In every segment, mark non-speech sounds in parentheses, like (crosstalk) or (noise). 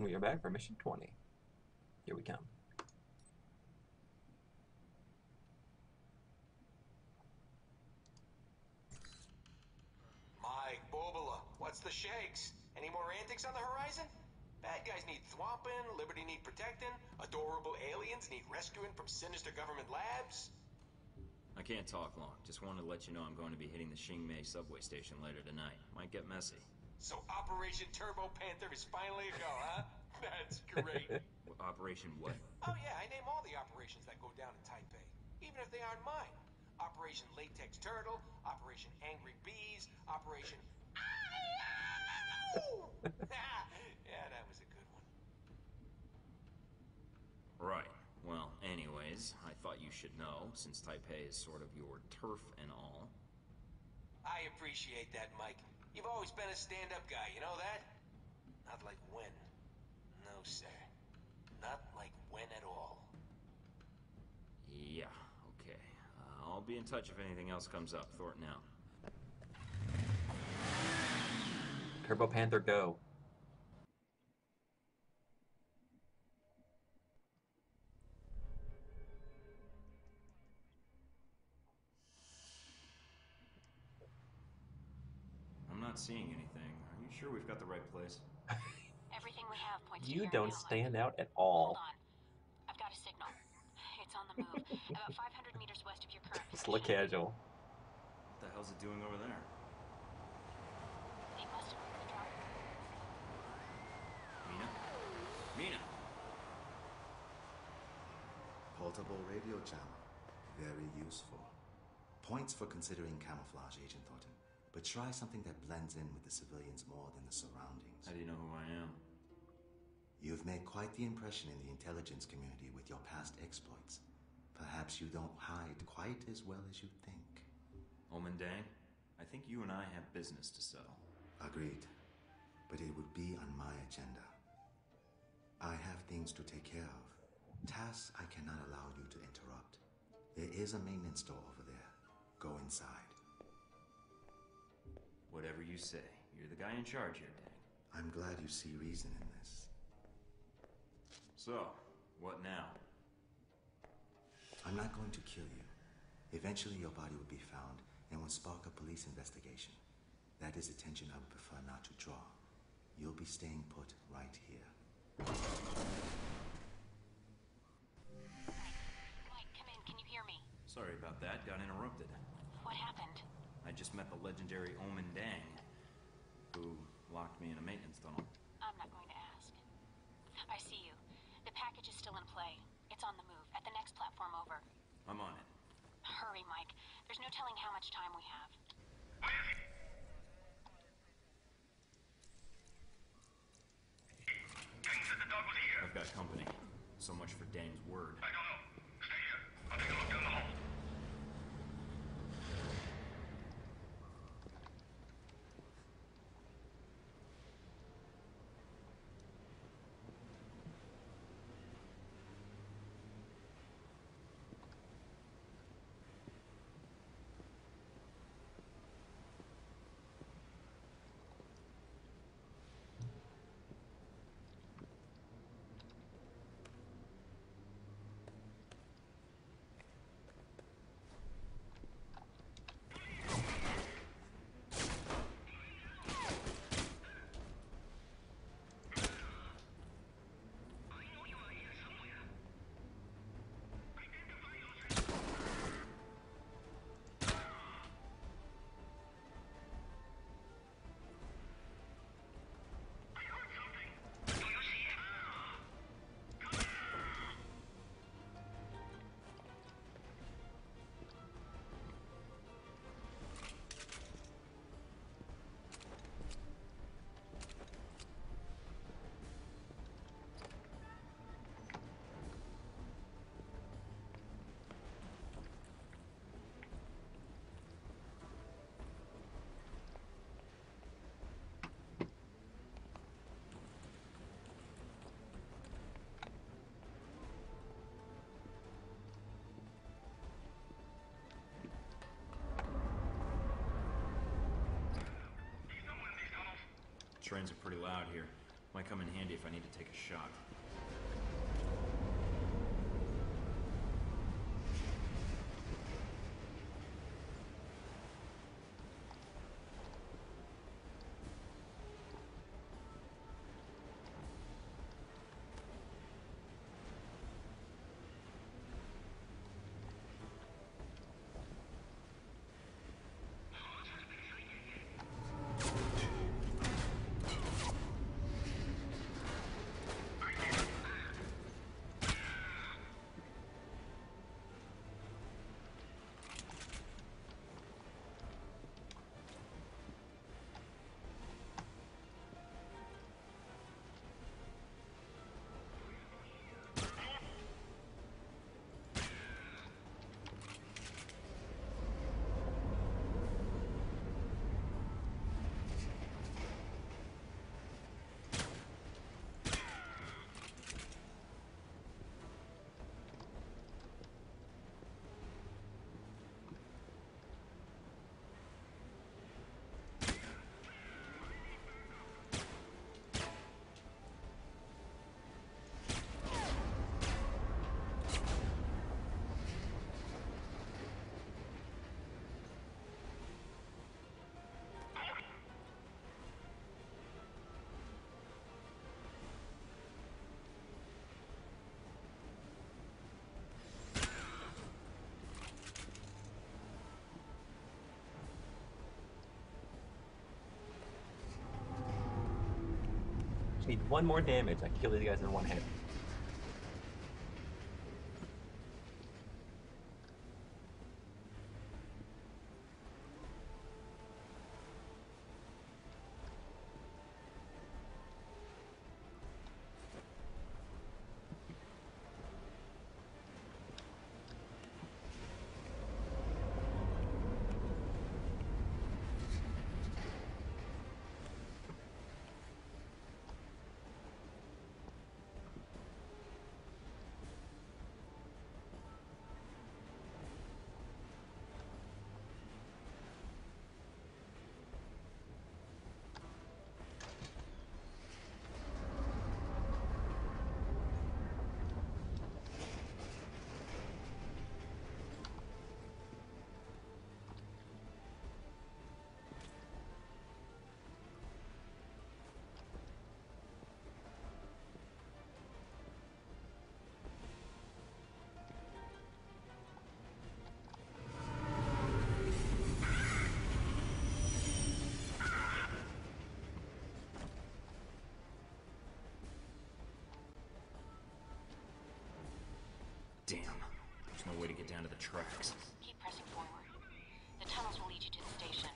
We are back for mission 20. Here we come. Mike Bobola, what's the shakes? Any more antics on the horizon? Bad guys need thwomping, liberty need protecting, adorable aliens need rescuing from sinister government labs. I can't talk long. Just wanted to let you know I'm going to be hitting the Xingmei subway station later tonight. Might get messy. So Operation Turbo Panther is finally a go, huh? (laughs) That's great. Operation what? oh yeah, I name all the operations that go down in Taipei, even if they aren't mine. Operation Latex Turtle, Operation Angry Bees, Operation... (laughs) yeah, that was a good one. Right. Well, anyways, I thought you should know, since Taipei is sort of your turf and all. I appreciate that, Mike. You've always been a stand-up guy, you know that? Not like when. No, sir. Not like when at all. Yeah, okay. Uh, I'll be in touch if anything else comes up. Thorton out. Turbo Panther go. I'm not seeing anything. Are you sure we've got the right place? (laughs) Everything we have points to You don't stand out at Hold all. on. I've got a signal. It's on the move. About 500 meters west of your current (laughs) Slick position. casual. What the hell's it doing over there? They must have moved the drop. Mina? Mina! Portable radio channel. Very useful. Points for considering camouflage, Agent Thorton. But try something that blends in with the civilians more than the surroundings. How do you know who I am? You've made quite the impression in the intelligence community with your past exploits. Perhaps you don't hide quite as well as you think. Omen Deng? I think you and I have business to settle. Agreed. But it would be on my agenda. I have things to take care of. Tasks I cannot allow you to interrupt. There is a maintenance door over there. Go inside. Whatever you say. You're the guy in charge here, Deng. I'm glad you see reason in this. So, what now? I'm not going to kill you. Eventually, your body will be found and will spark a police investigation. That is attention I would prefer not to draw. You'll be staying put right here. Mike, come in. Can you hear me? Sorry about that. Got interrupted. What happened? I just met the legendary Omen Deng, who locked me in a maintenance tunnel. I'm not going to ask. I see you. The package is still in play. It's on the move, at the next platform over. I'm on it. Hurry, Mike. There's no telling how much time we have. Deng said the dog was here. I've got company. So much for Deng's word. Trains are pretty loud here. Might come in handy if I need to take a shot. Need one more damage. I kill these guys in one hit. Damn. There's no way to get down to the tracks. Keep pressing forward. The tunnels will lead you to the station,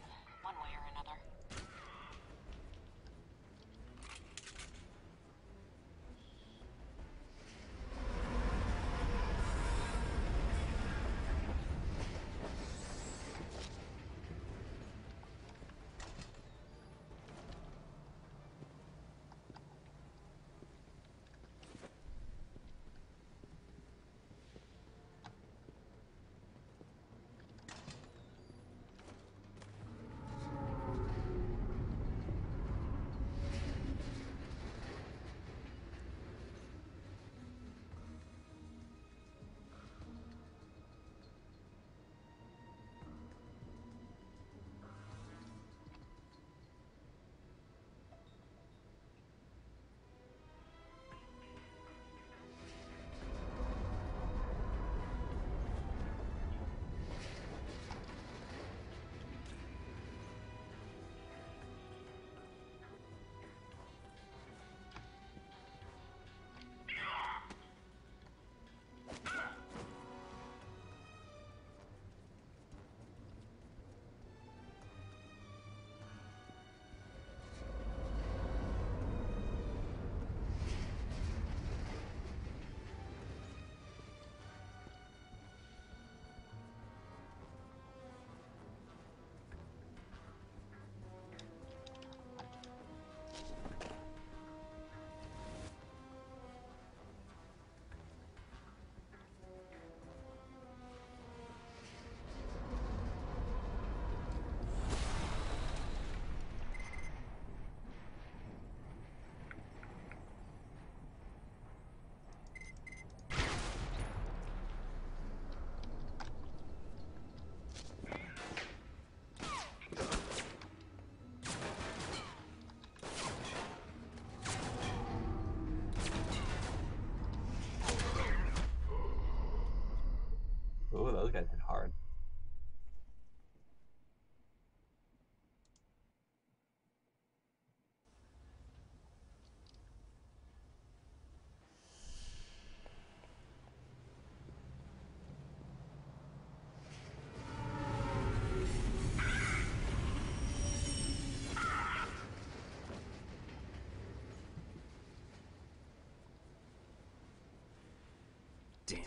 Damn.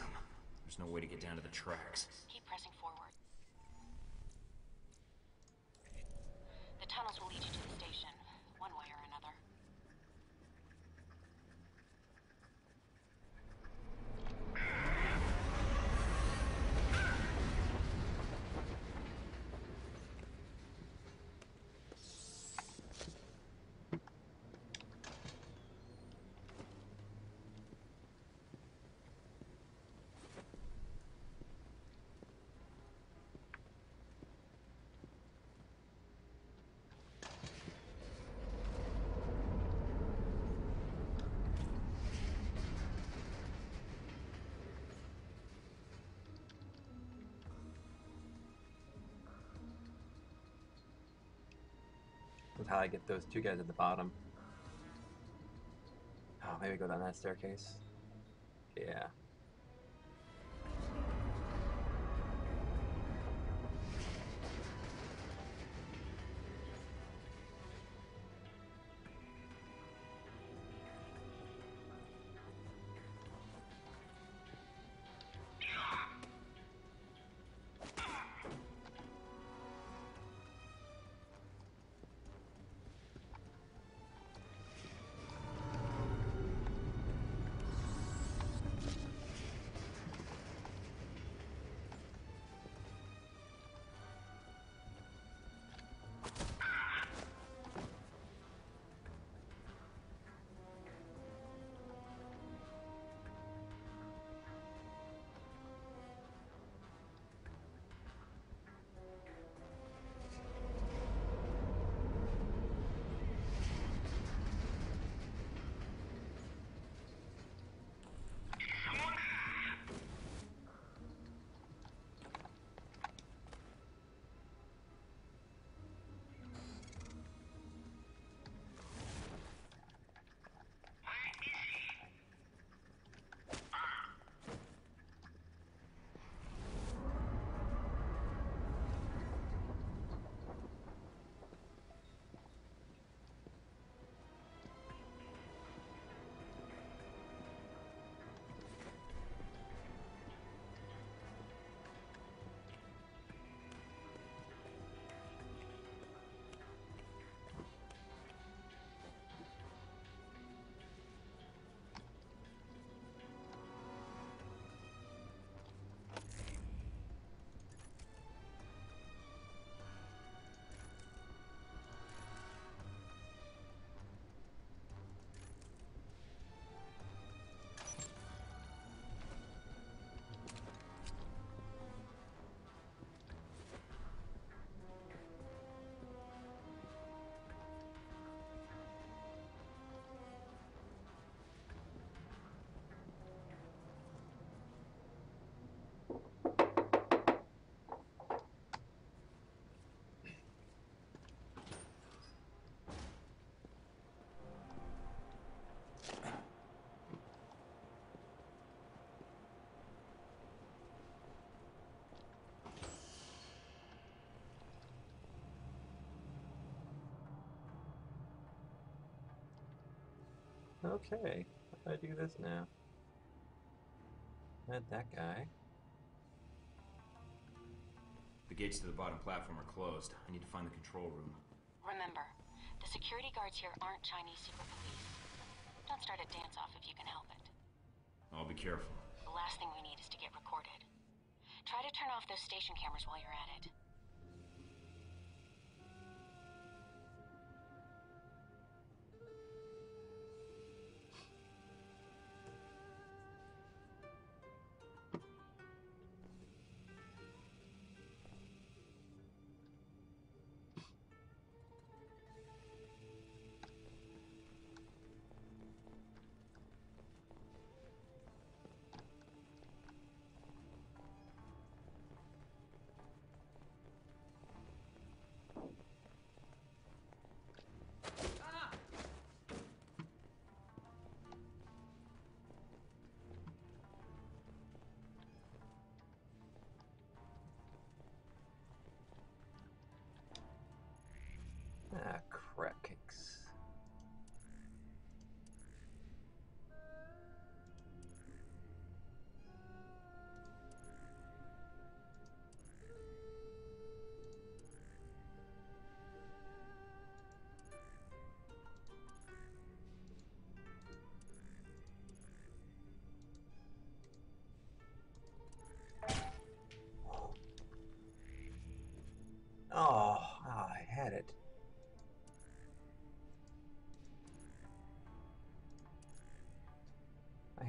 There's no way to get down to the tracks. Keep That's how I get those two guys at the bottom. Oh, maybe go down that staircase. Yeah. Okay. How do I do this now? Met that guy. The gates to the bottom platform are closed. I need to find the control room. Remember, the security guards here aren't Chinese secret police. Don't start a dance off if you can help it. I'll be careful. The last thing we need is to get recorded. Try to turn off those station cameras while you're at it.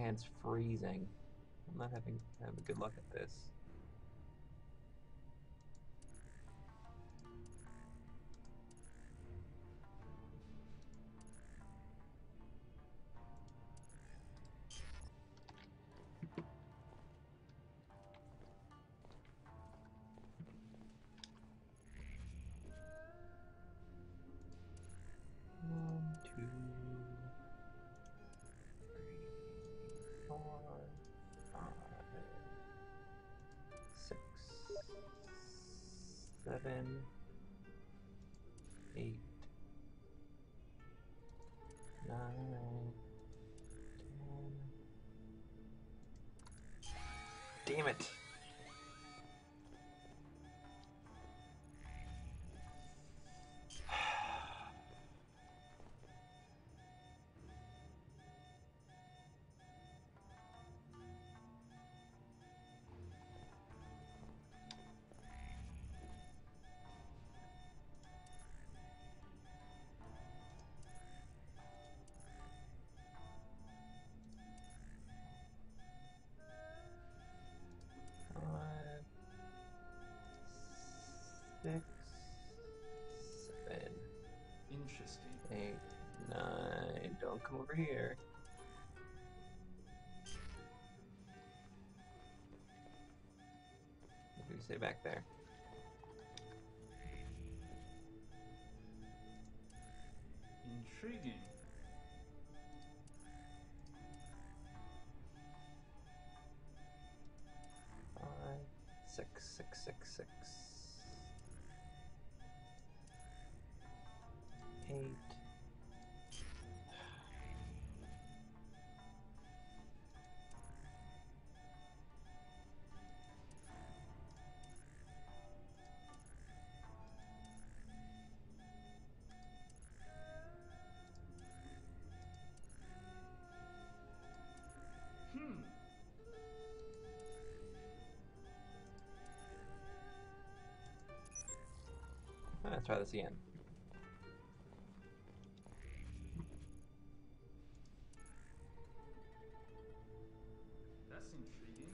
Hand's freezing. I'm not having having good luck at this. It! Six, seven, Interesting. eight, nine. Don't come over here. What do you say back there? Intriguing. Try this again. That's intriguing.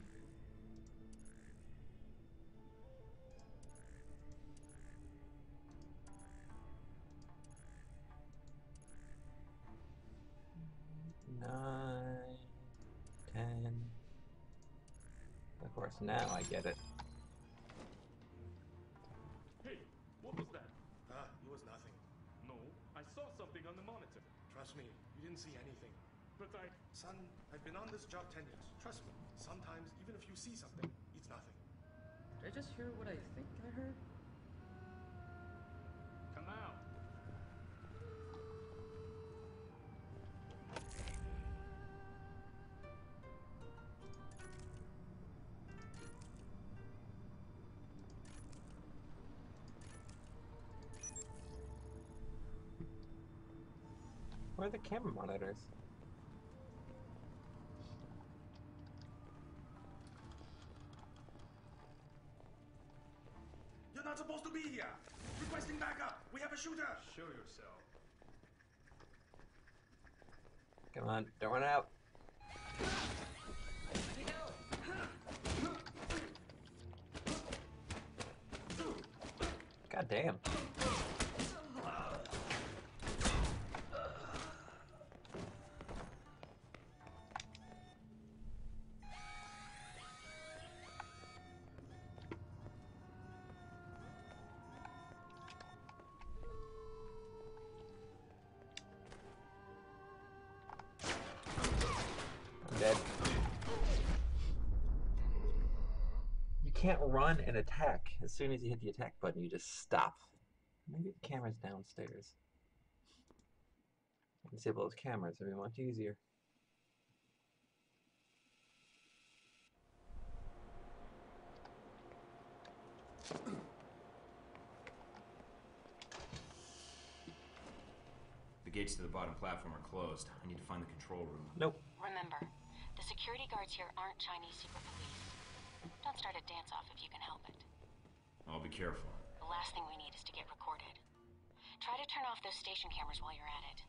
Nine, ten. Of course, now I get it. Saw something on the monitor. Trust me, you didn't see anything. But I. Son, I've been on this job 10 years. Trust me, sometimes even if you see something, it's nothing. Did I just hear what I think I heard? Where are the camera monitors? You're not supposed to be here! Requesting backup! We have a shooter! Show yourself. Come on, don't run out. God damn. Can't run and attack. As soon as you hit the attack button, you just stop. Maybe the camera's downstairs. Disable those cameras, it'll be much easier. The gates to the bottom platform are closed. I need to find the control room. Nope. Remember, the security guards here aren't Chinese super police. Don't start a dance off if you can help it. I'll be careful. The last thing we need is to get recorded. Try to turn off those station cameras while you're at it.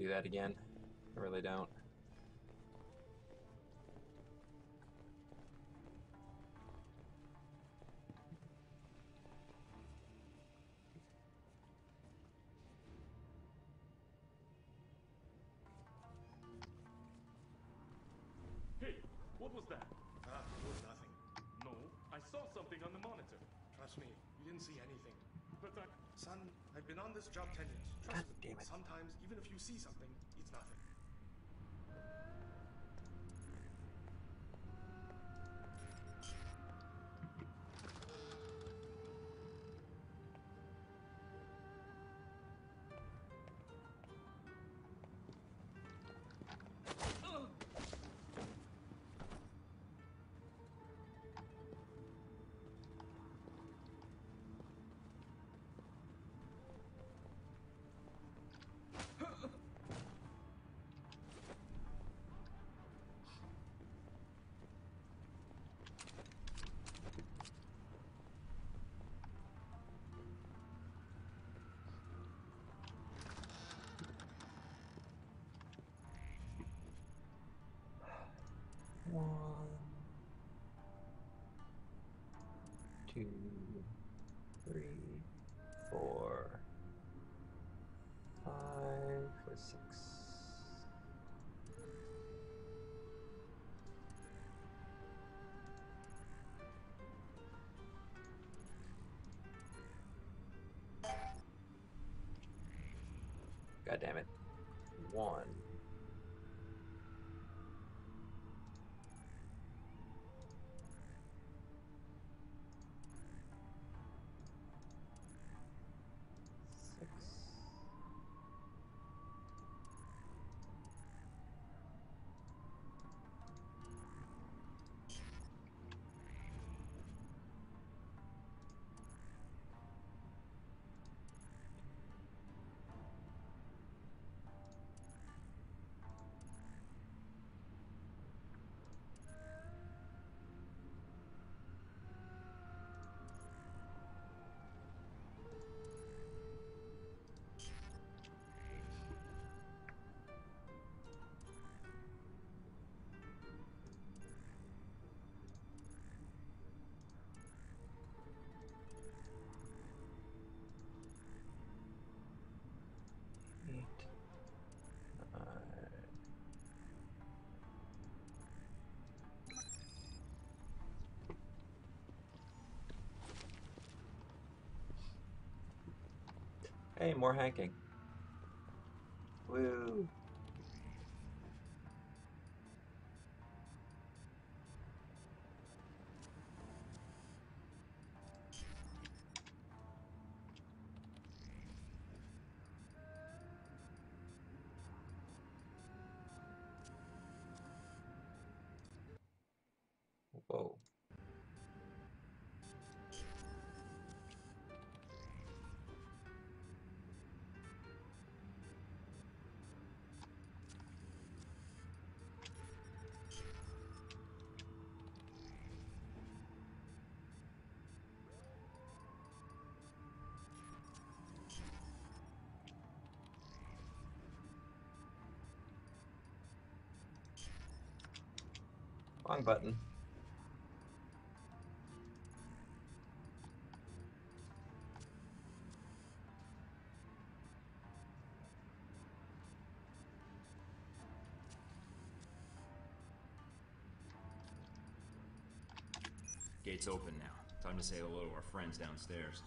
Do that again. I really don't. One, two, three, four, five, or six. God damn it. One. Hey, more hacking. Wrong button. Gate's open now. Time to say hello to our friends downstairs.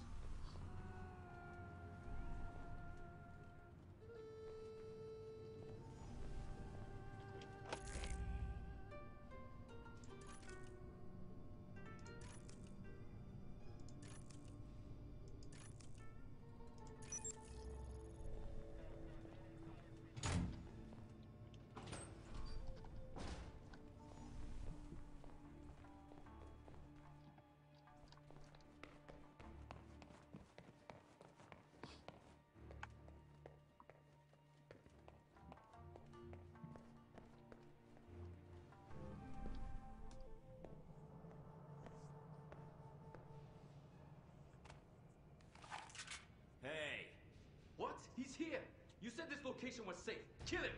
Location was safe. Kill him!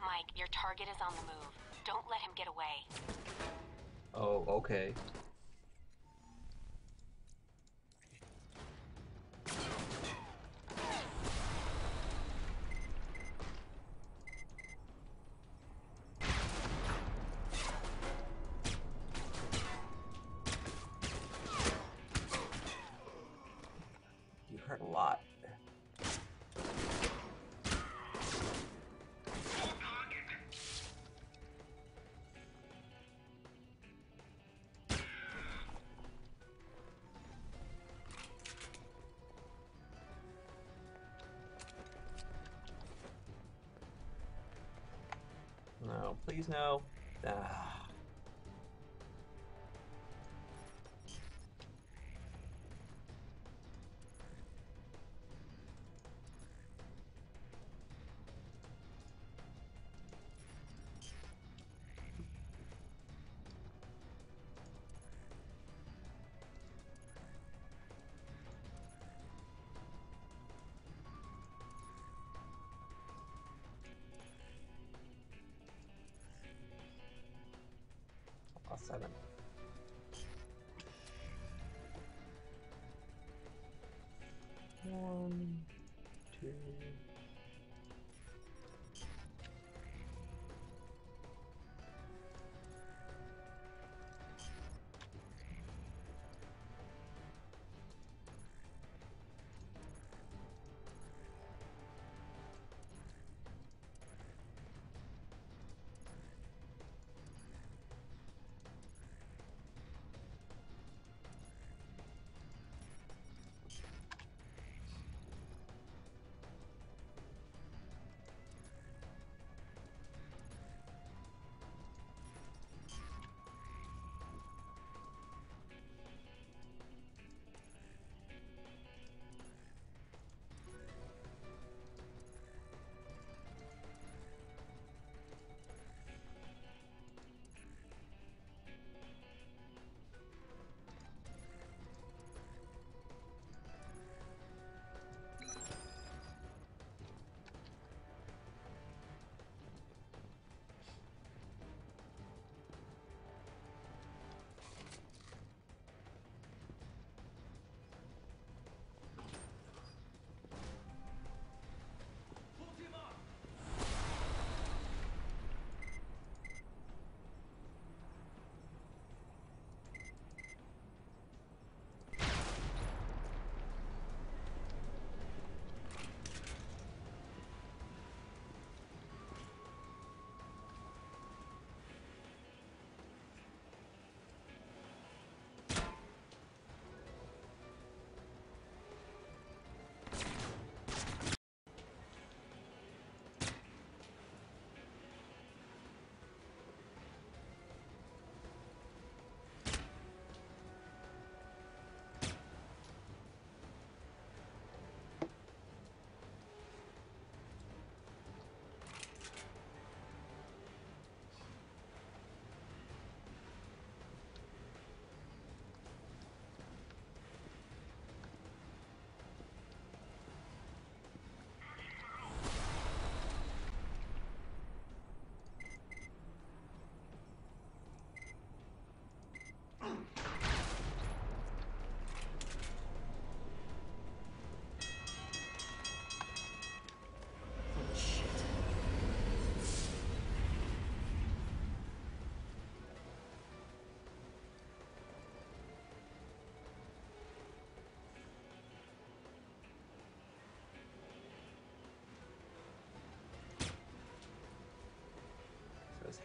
Mike, your target is on the move. Don't let him get away. Oh, okay. Please no. وسلام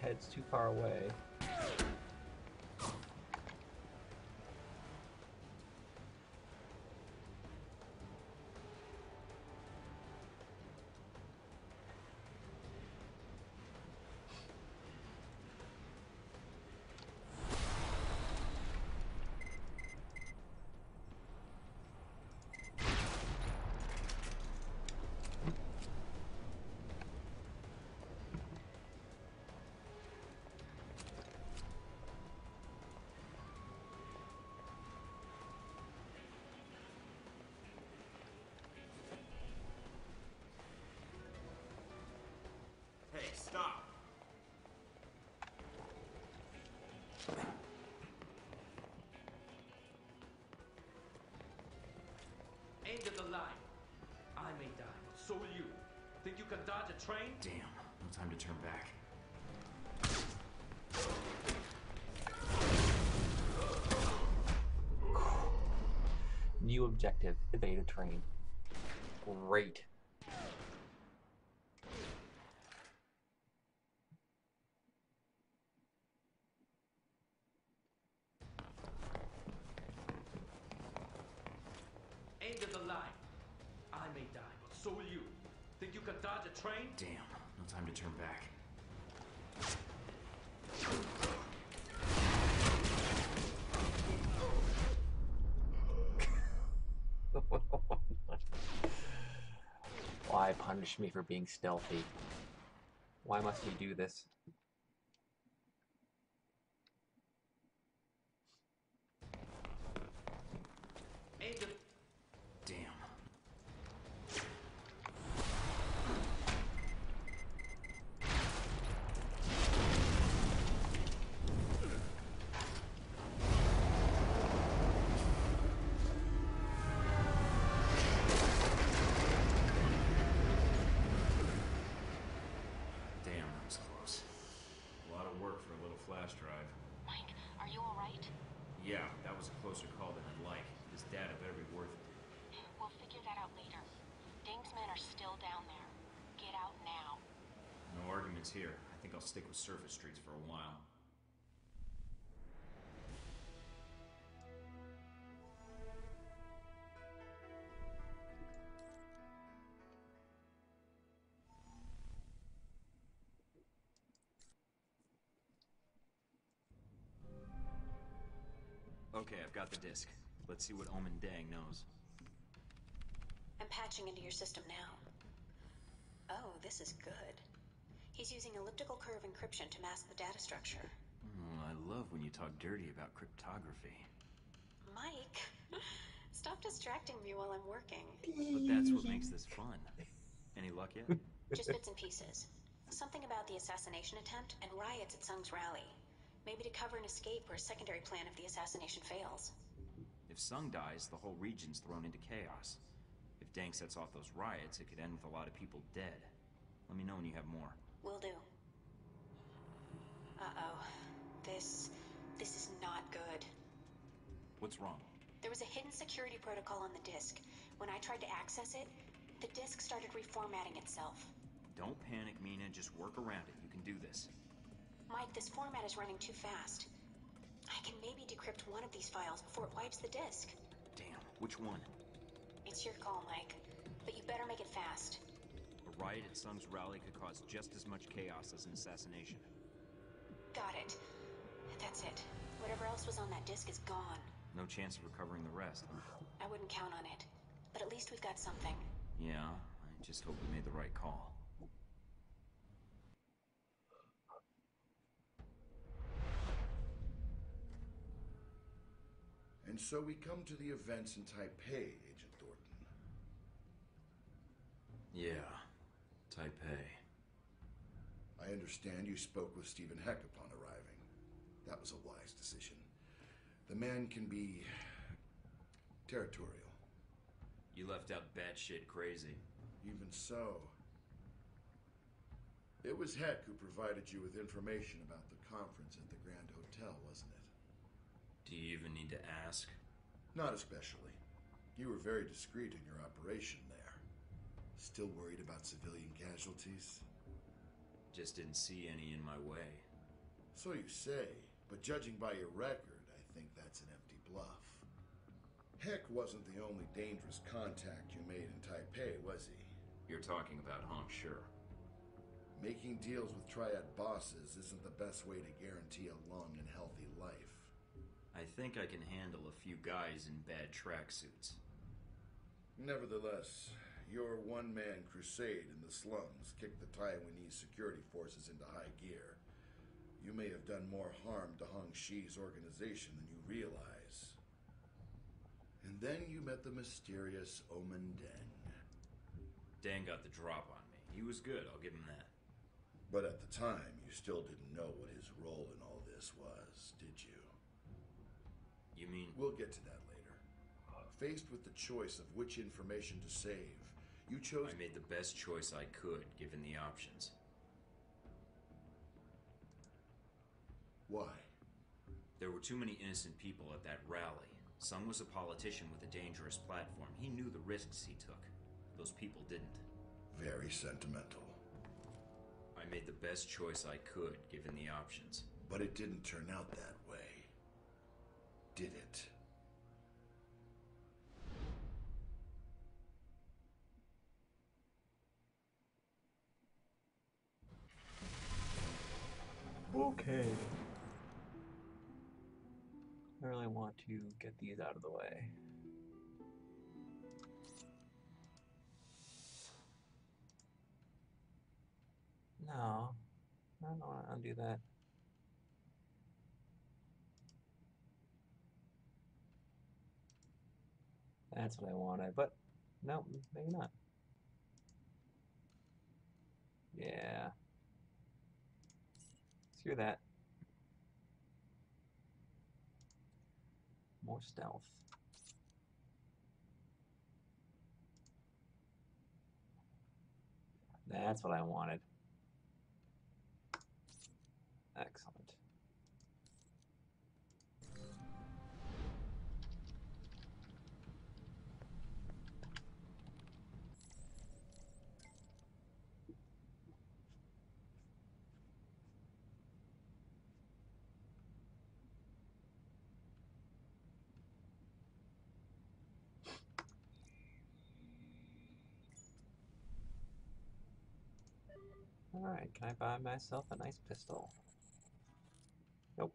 head's too far away. May die, but so will you. Think you can dodge a train? Damn, no time to turn back. New objective: evade a train. Great. Punish me for being stealthy? Why must you do this? End of. Damn. Damn, that was close. A lot of work for a little flash drive. Mike, are you alright? Yeah, that was a closer call than I'd like. This data better be worth it. We'll figure that out later. Deng's men are still down there. Get out now. Here. I think I'll stick with surface streets for a while. Okay, I've got the disc. Let's see what Omen Deng knows. I'm patching into your system now. Oh, this is good. He's using elliptical curve encryption to mask the data structure. Oh, I love when you talk dirty about cryptography. Mike, (laughs) stop distracting me while I'm working. But that's what makes this fun. Any luck yet? (laughs) Just bits and pieces. Something about the assassination attempt and riots at Sung's rally. Maybe to cover an escape or a secondary plan if the assassination fails. If Sung dies, the whole region's thrown into chaos. If Deng sets off those riots, it could end with a lot of people dead. Let me know when you have more. Will do. Uh-oh. This... this is not good. What's wrong? There was a hidden security protocol on the disk. When I tried to access it, the disk started reformatting itself. Don't panic, Mina. Just work around it. You can do this. Mike, this format is running too fast. I can maybe decrypt one of these files before it wipes the disk. Damn, which one? It's your call, Mike. But you better make it fast. A riot at Sung's rally could cause just as much chaos as an assassination. Got it. That's it. Whatever else was on that disk is gone. No chance of recovering the rest, huh? I wouldn't count on it. But at least we've got something. Yeah, I just hope we made the right call. And so we come to the events in Taipei, Agent Thorton. Yeah, Taipei. I understand you spoke with Steven Heck upon arriving. That was a wise decision. The man can be territorial. You left out batshit crazy. Even so, it was Heck who provided you with information about the conference at the Grand Hotel, wasn't it? Do you even need to ask? Not especially. You were very discreet in your operation. Still worried about civilian casualties? Just didn't see any in my way. So you say, but judging by your record, I think that's an empty bluff. Heck wasn't the only dangerous contact you made in Taipei, was he? You're talking about Hong Shi. Making deals with triad bosses isn't the best way to guarantee a long and healthy life. I think I can handle a few guys in bad tracksuits. Nevertheless, your one man crusade in the slums kicked the Taiwanese security forces into high gear. You may have done more harm to Hong Shi's organization than you realize. And then you met the mysterious Omen Deng. Dan got the drop on me. He was good, I'll give him that. But at the time, you still didn't know what his role in all this was, did you? You mean. We'll get to that later. Faced with the choice of which information to save, You chose. I made the best choice I could, given the options. Why? There were too many innocent people at that rally. Sung was a politician with a dangerous platform. He knew the risks he took. Those people didn't. Very sentimental. I made the best choice I could, given the options. But it didn't turn out that way. Did it? Okay. I really want to get these out of the way. No, I don't want to undo that. That's what I wanted, but no, maybe not. Yeah. Screw that. More stealth. That's what I wanted. Excellent. Alright, can I buy myself a nice pistol? Nope.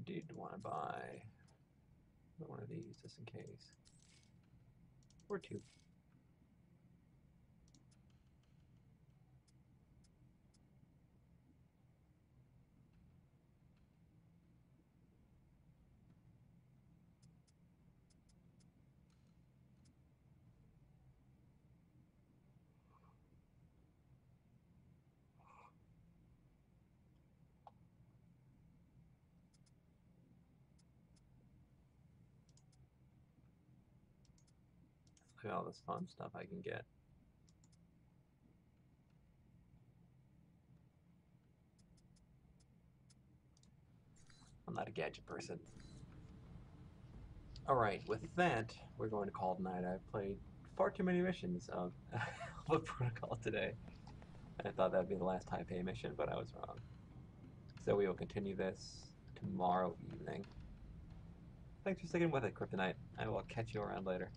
I did want to buy one of these just in case. Or two. Look at all this fun stuff I can get. I'm not a gadget person. Alright, with that, we're going to call it night. I've played far too many missions of (laughs) Protocol today. I thought that'd be the last Taipei mission, but I was wrong. So we will continue this tomorrow evening. Thanks for sticking with it, Kryptonite. I will catch you around later.